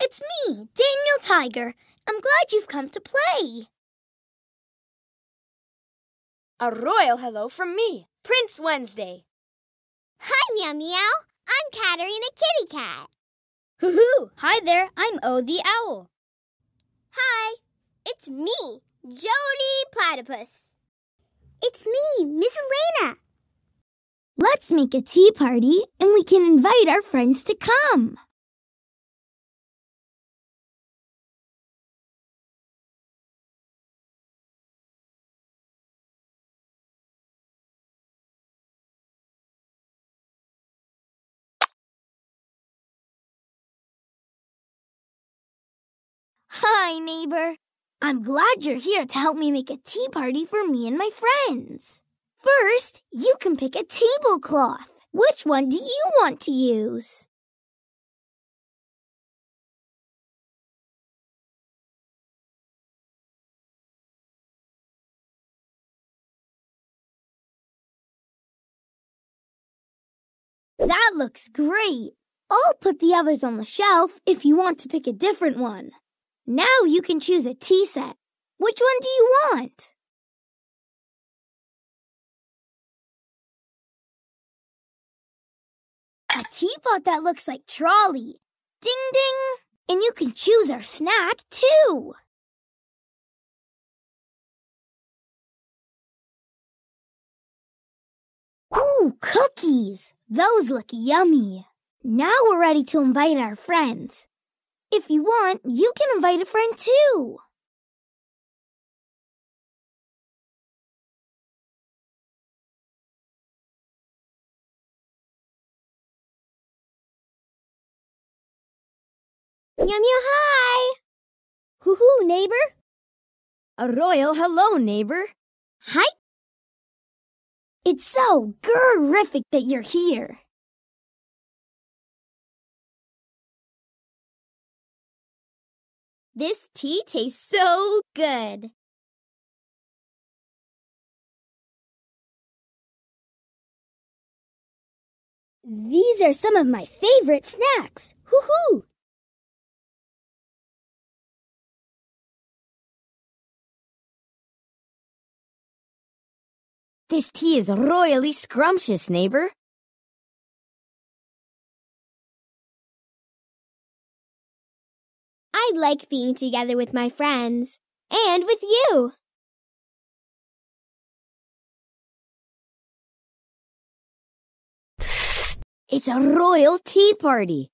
it's me, Daniel Tiger. I'm glad you've come to play. A royal hello from me, Prince Wednesday. Hi, Meow Meow. I'm Katerina Kitty Cat. Hoo hoo! Hi there, I'm O the Owl. Hi, it's me, Jodi Platypus. It's me, Miss Elaina. Let's make a tea party and we can invite our friends to come. Hi, neighbor. I'm glad you're here to help me make a tea party for me and my friends. First, you can pick a tablecloth. Which one do you want to use? That looks great. I'll put the others on the shelf if you want to pick a different one. Now you can choose a tea set. Which one do you want? A teapot that looks like trolley. Ding ding! And you can choose our snack too. Ooh, cookies! Those look yummy. Now we're ready to invite our friends. If you want, you can invite a friend too. Yum yum hi. Hoo hoo, neighbor. A royal hello, neighbor. Hi. It's so terrific that you're here. This tea tastes so good. These are some of my favorite snacks. Hoo hoo. This tea is royally scrumptious, neighbor. I like being together with my friends and with you. It's a royal tea party.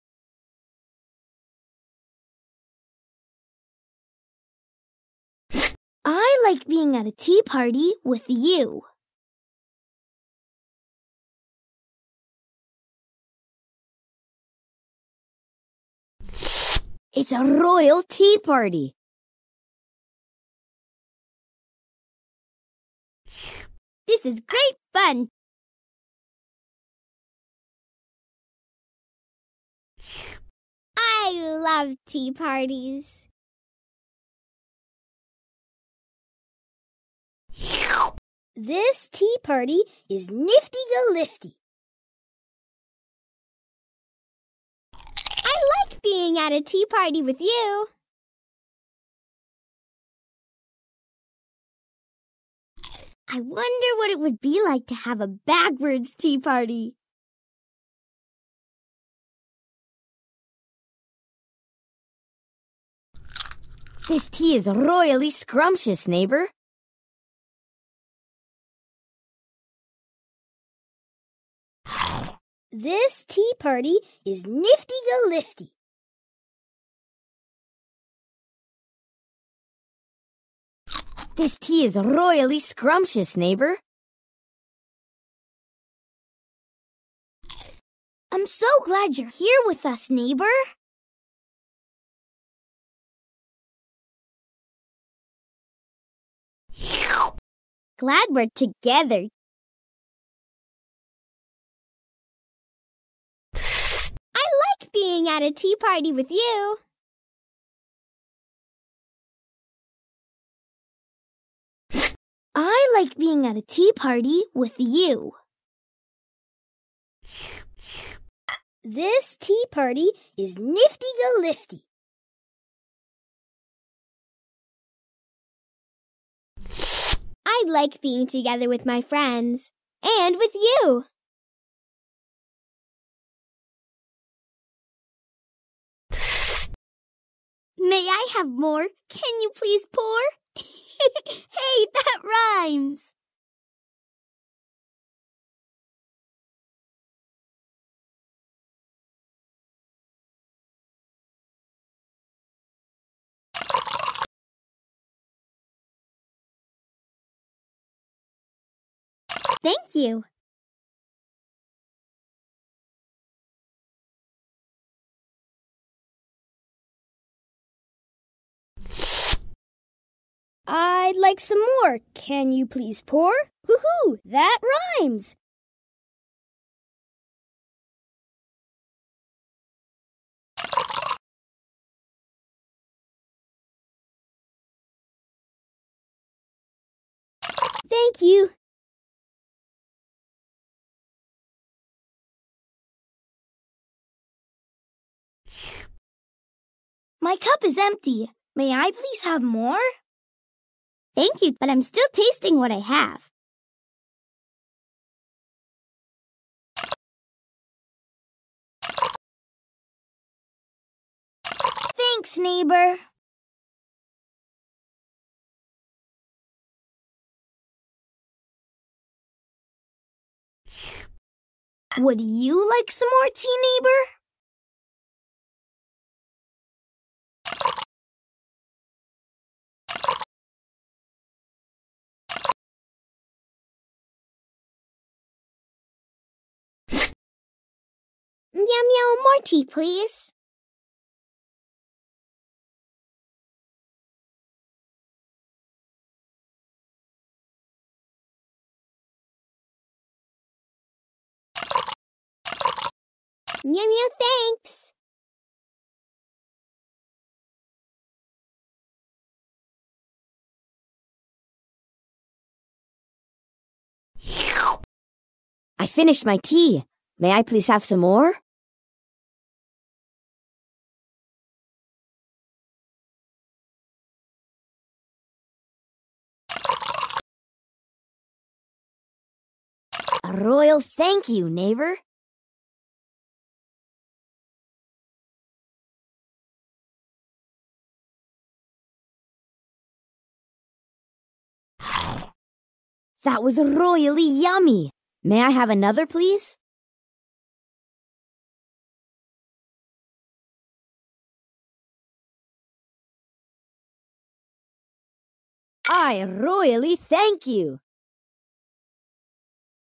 I like being at a tea party with you. It's a royal tea party. This is great fun. I love tea parties. This tea party is nifty go being at a tea party with you. I wonder what it would be like to have a backwards tea party. This tea is royally scrumptious, neighbor. This tea party is nifty go This tea is royally scrumptious, neighbor. I'm so glad you're here with us, neighbor. Glad we're together. I like being at a tea party with you. I like being at a tea party with you. This tea party is nifty galifty. I like being together with my friends and with you. May I have more? Can you please pour? hey, rhymes. Thank you. I'd like some more. Can you please pour? Woohoo! That rhymes! Thank you. My cup is empty. May I please have more? Thank you, but I'm still tasting what I have. Thanks, neighbor. Would you like some more tea, neighbor? Meow meow, more tea, please. Meow meow, thanks. I finished my tea. May I please have some more? A royal thank you, neighbor. That was royally yummy. May I have another, please? I royally thank you.